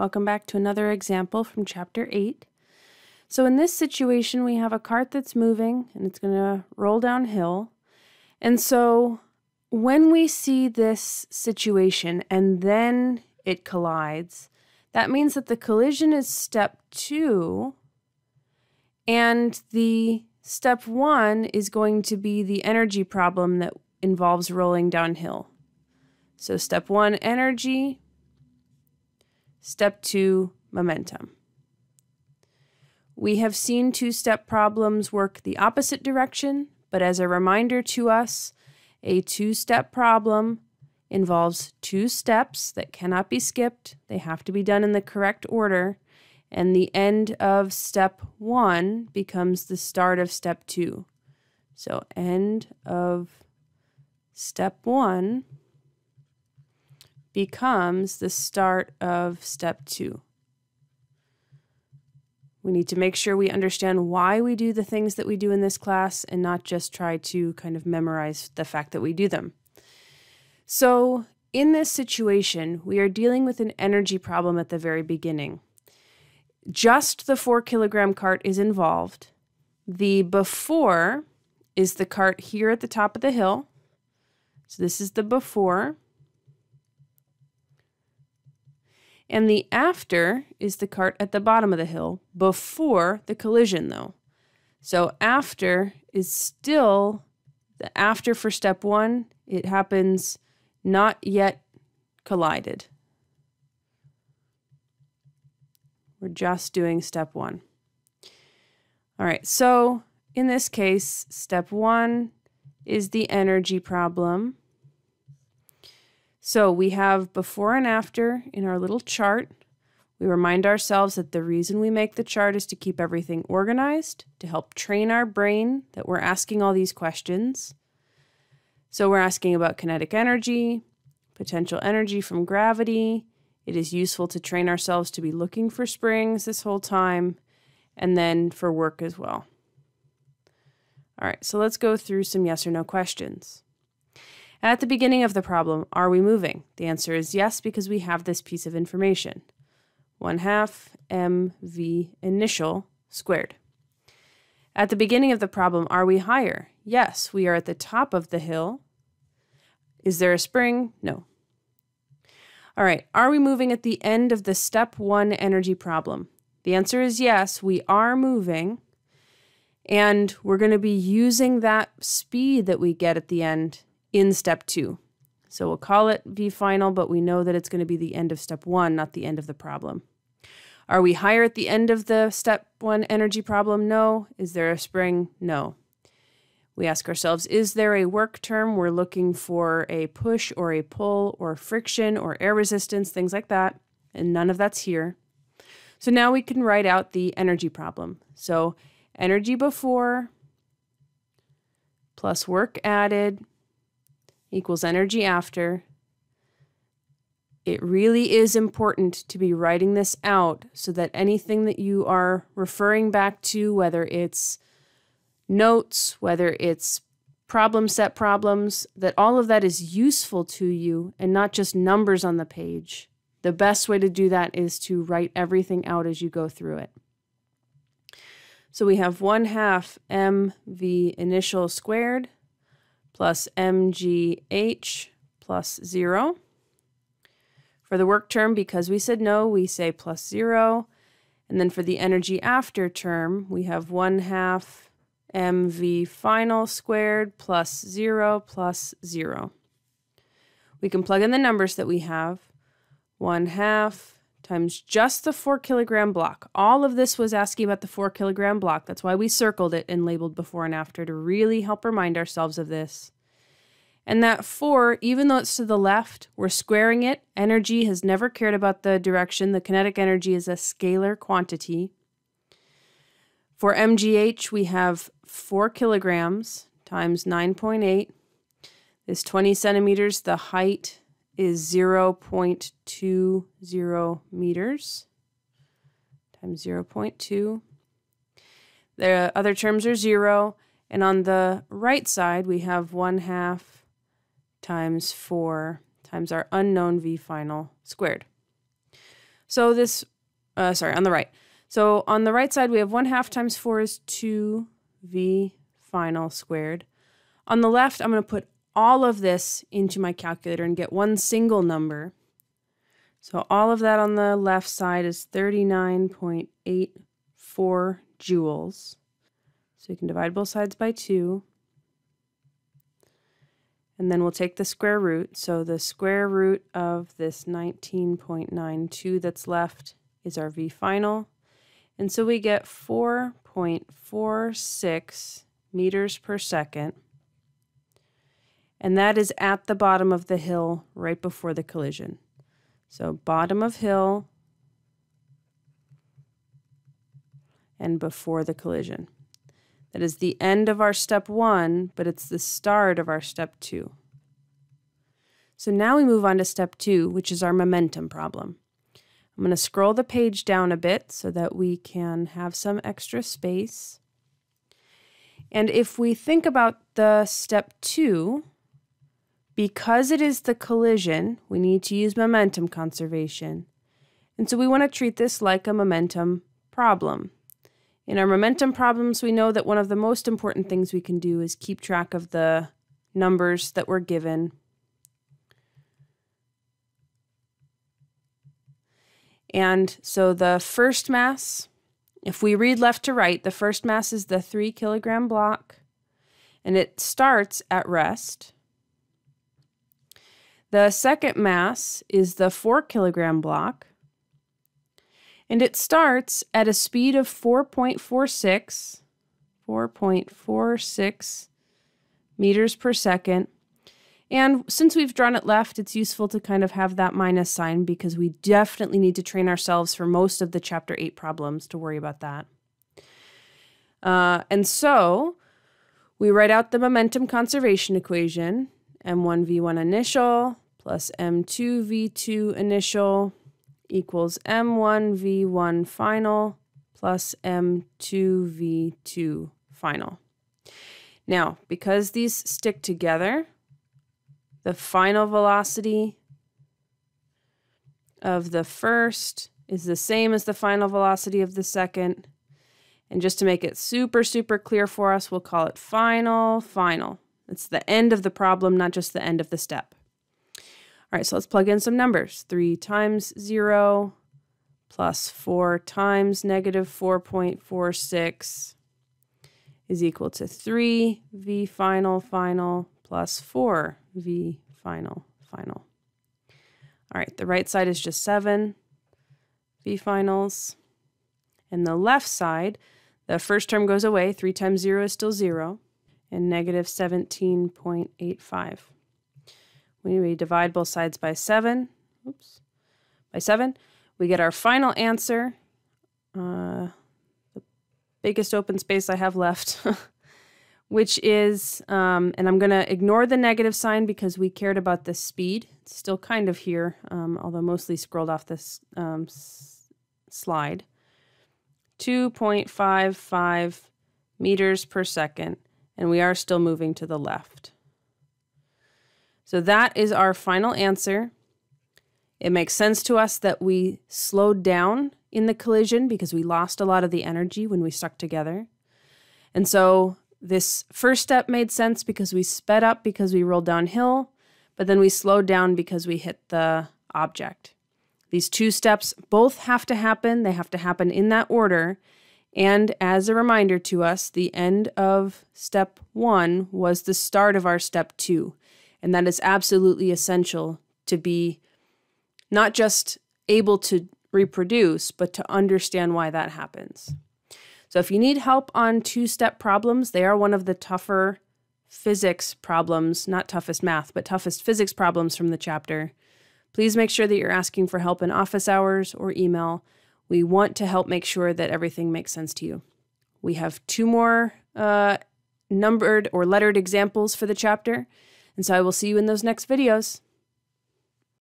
Welcome back to another example from chapter 8. So in this situation, we have a cart that's moving and it's going to roll downhill. And so when we see this situation and then it collides, that means that the collision is step two and the step one is going to be the energy problem that involves rolling downhill. So step one, energy. Step two, momentum. We have seen two-step problems work the opposite direction, but as a reminder to us, a two-step problem involves two steps that cannot be skipped. They have to be done in the correct order. And the end of step one becomes the start of step two. So end of step one becomes the start of step two. We need to make sure we understand why we do the things that we do in this class and not just try to kind of memorize the fact that we do them. So, in this situation, we are dealing with an energy problem at the very beginning. Just the four kilogram cart is involved. The before is the cart here at the top of the hill. So, this is the before. And the after is the cart at the bottom of the hill before the collision, though. So after is still the after for step one. It happens not yet collided. We're just doing step one. All right, so in this case, step one is the energy problem. So we have before and after in our little chart. We remind ourselves that the reason we make the chart is to keep everything organized, to help train our brain that we're asking all these questions. So we're asking about kinetic energy, potential energy from gravity. It is useful to train ourselves to be looking for springs this whole time, and then for work as well. All right, so let's go through some yes or no questions. At the beginning of the problem, are we moving? The answer is yes, because we have this piece of information. 1 half mv initial squared. At the beginning of the problem, are we higher? Yes, we are at the top of the hill. Is there a spring? No. All right, are we moving at the end of the step one energy problem? The answer is yes, we are moving. And we're going to be using that speed that we get at the end in step two. So we'll call it V final, but we know that it's going to be the end of step one, not the end of the problem. Are we higher at the end of the step one energy problem? No. Is there a spring? No. We ask ourselves, is there a work term? We're looking for a push or a pull or friction or air resistance, things like that. And none of that's here. So now we can write out the energy problem. So energy before plus work added equals energy after. It really is important to be writing this out so that anything that you are referring back to, whether it's notes, whether it's problem set problems, that all of that is useful to you and not just numbers on the page. The best way to do that is to write everything out as you go through it. So we have 1 half mv initial squared plus mgh plus 0. For the work term, because we said no, we say plus 0. And then for the energy after term, we have 1 half mv final squared plus 0 plus 0. We can plug in the numbers that we have. 1 half times just the 4 kilogram block. All of this was asking about the 4 kilogram block. That's why we circled it and labeled before and after to really help remind ourselves of this. And that 4, even though it's to the left, we're squaring it. Energy has never cared about the direction. The kinetic energy is a scalar quantity. For mgh, we have 4 kilograms times 9.8 is 20 centimeters. The height is 0 0.20 meters times 0 0.2. The other terms are 0. And on the right side, we have 1 half times 4 times our unknown v final squared. So this, uh, sorry, on the right. So on the right side, we have 1 half times 4 is 2v final squared. On the left, I'm going to put all of this into my calculator and get one single number. So all of that on the left side is 39.84 joules. So you can divide both sides by 2. And then we'll take the square root. So the square root of this 19.92 that's left is our V final. And so we get 4.46 meters per second. And that is at the bottom of the hill right before the collision. So bottom of hill and before the collision. That is the end of our step one, but it's the start of our step two. So now we move on to step two, which is our momentum problem. I'm going to scroll the page down a bit so that we can have some extra space. And if we think about the step two, because it is the collision, we need to use momentum conservation. And so we want to treat this like a momentum problem. In our momentum problems, we know that one of the most important things we can do is keep track of the numbers that we're given. And so the first mass, if we read left to right, the first mass is the three kilogram block, and it starts at rest. The second mass is the four kilogram block, and it starts at a speed of 4.46, 4.46 meters per second. And since we've drawn it left, it's useful to kind of have that minus sign because we definitely need to train ourselves for most of the chapter 8 problems to worry about that. Uh, and so we write out the momentum conservation equation, m1v1 initial plus m2v2 initial equals m1v1 final plus m2v2 final. Now, because these stick together, the final velocity of the first is the same as the final velocity of the second. And just to make it super, super clear for us, we'll call it final, final. It's the end of the problem, not just the end of the step. All right, so let's plug in some numbers. 3 times 0 plus 4 times negative 4.46 is equal to 3 v final final plus 4 v final final. All right, the right side is just 7 v finals. And the left side, the first term goes away. 3 times 0 is still 0. And negative 17.85. When we divide both sides by 7, oops, by 7, we get our final answer. Uh, the biggest open space I have left, which is, um, and I'm going to ignore the negative sign because we cared about the speed. It's still kind of here, um, although mostly scrolled off this um, slide. 2.55 meters per second, and we are still moving to the left. So that is our final answer. It makes sense to us that we slowed down in the collision because we lost a lot of the energy when we stuck together. And so this first step made sense because we sped up because we rolled downhill, but then we slowed down because we hit the object. These two steps both have to happen, they have to happen in that order. And as a reminder to us, the end of step one was the start of our step two. And that is absolutely essential to be not just able to reproduce, but to understand why that happens. So if you need help on two step problems, they are one of the tougher physics problems, not toughest math, but toughest physics problems from the chapter. Please make sure that you're asking for help in office hours or email. We want to help make sure that everything makes sense to you. We have two more uh, numbered or lettered examples for the chapter. And so I will see you in those next videos.